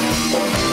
You